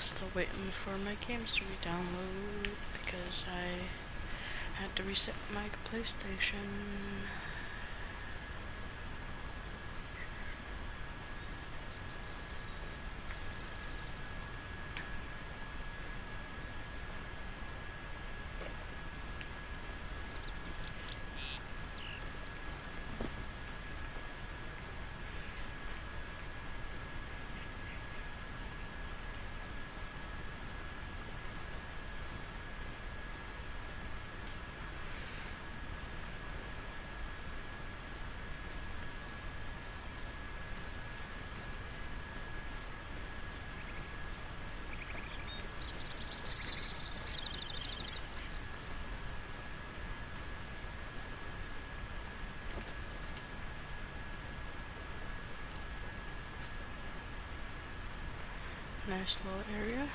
Still waiting for my games to re-download because I had to reset my PlayStation. Nice little area.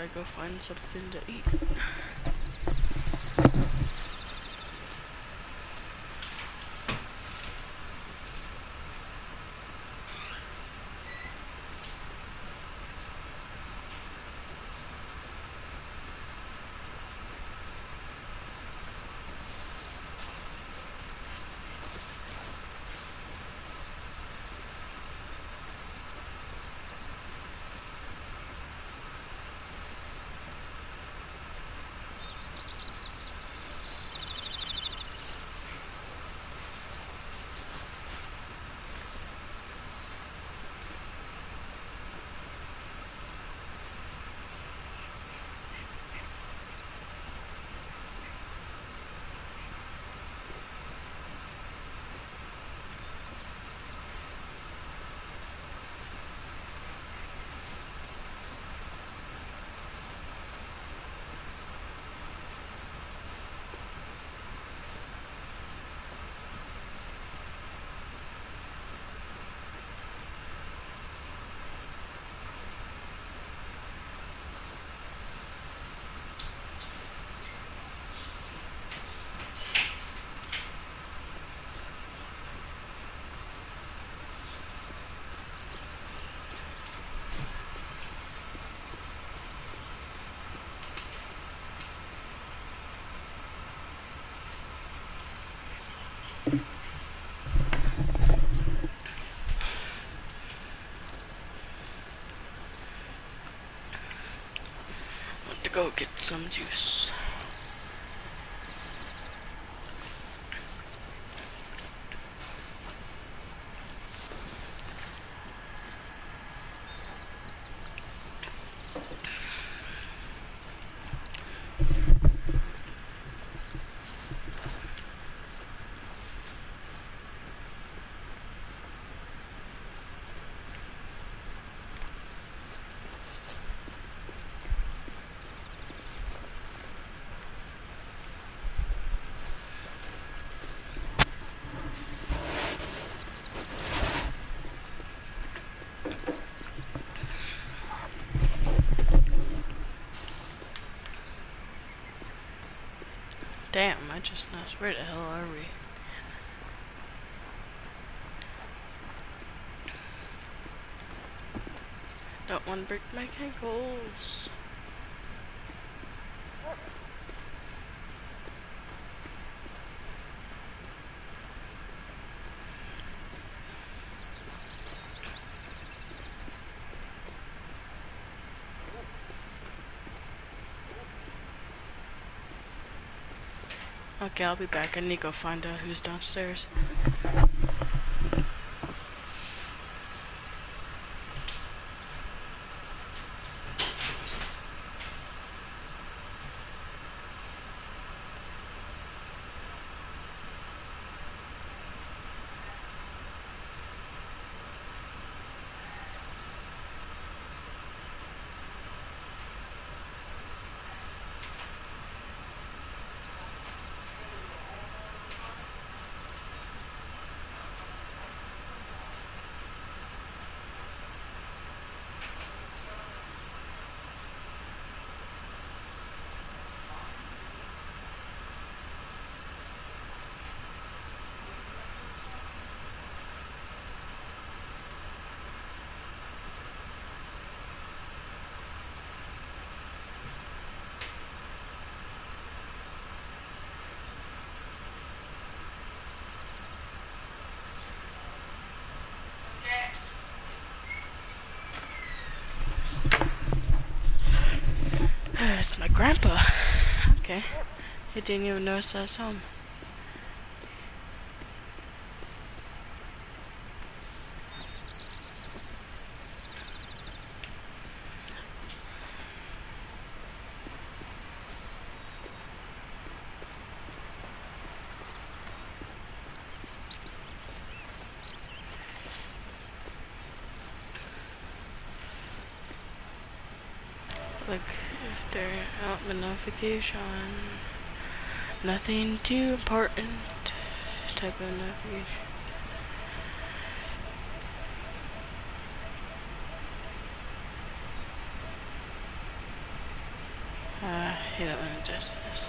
Gotta go find something to eat. To go get some juice. Lost. Where the hell are we? Don't want to break my ankles. Okay, I'll be back. I need to go find out who's downstairs. It's my grandpa. Okay. He didn't even notice I was home. Notification. Nothing too important. Type of notification. Uh, yeah, let me test this.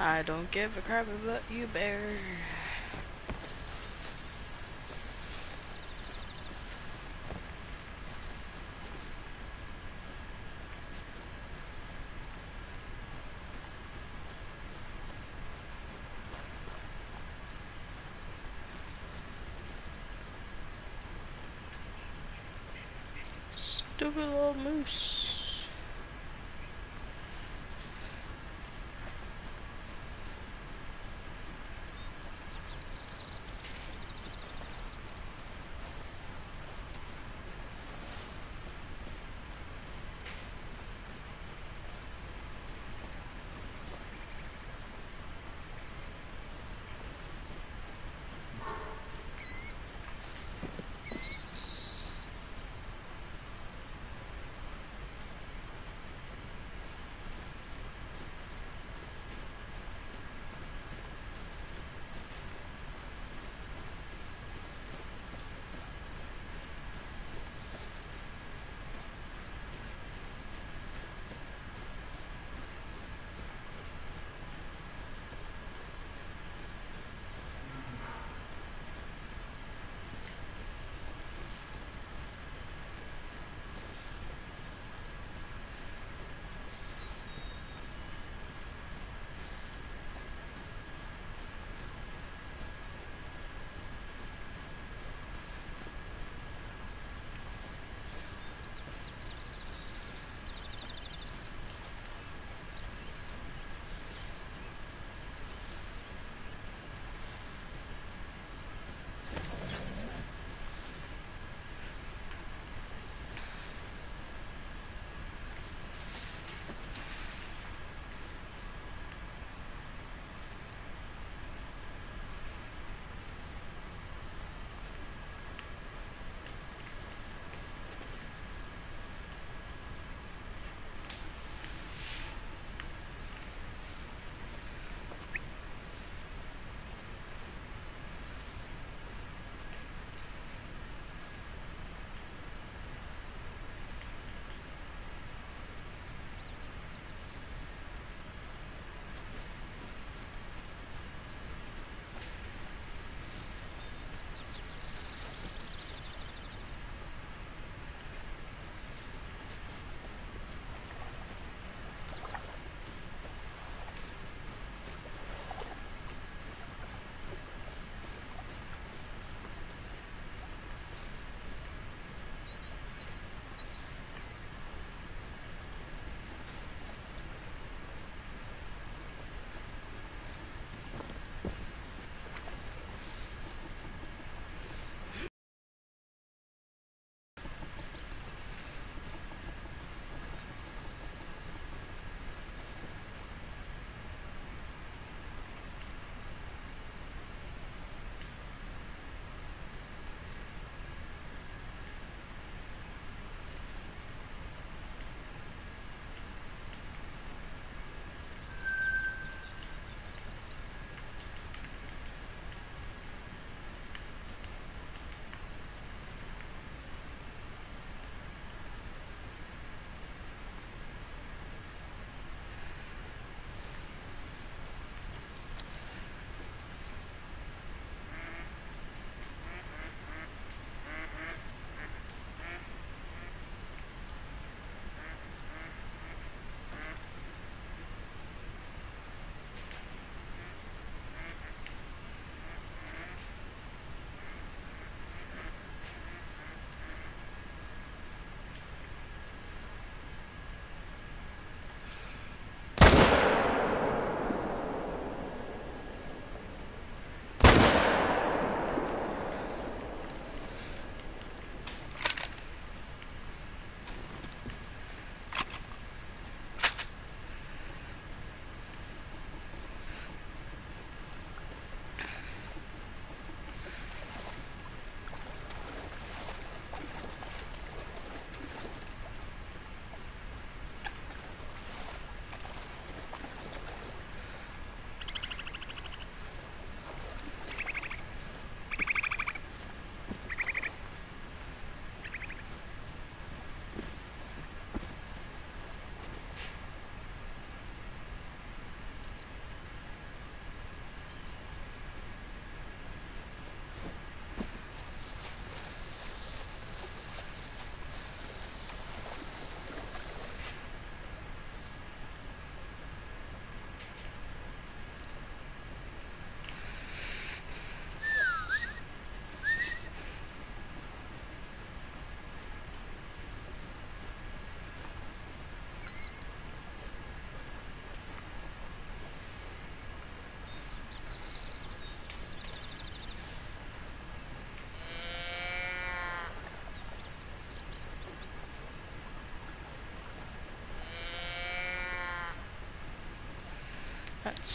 I don't give a crap about you, bear. Stupid little moose.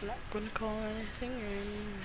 Not gonna call anything in.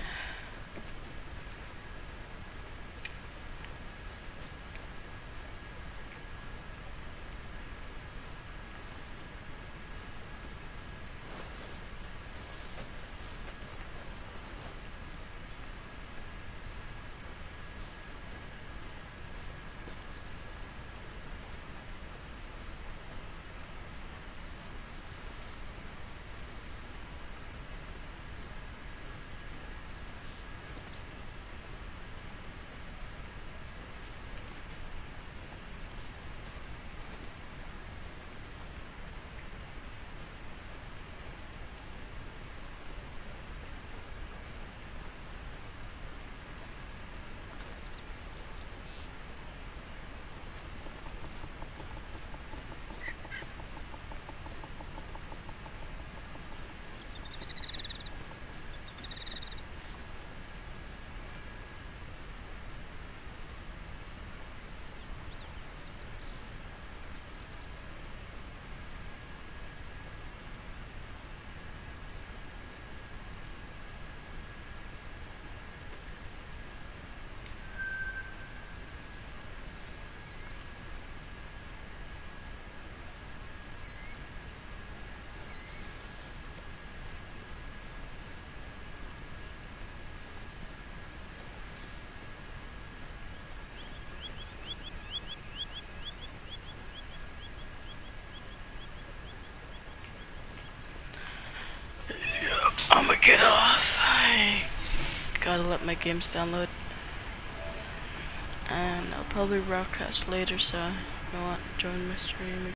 I'ma get off. I gotta let my games download. And I'll probably broadcast later, so you want, join my stream.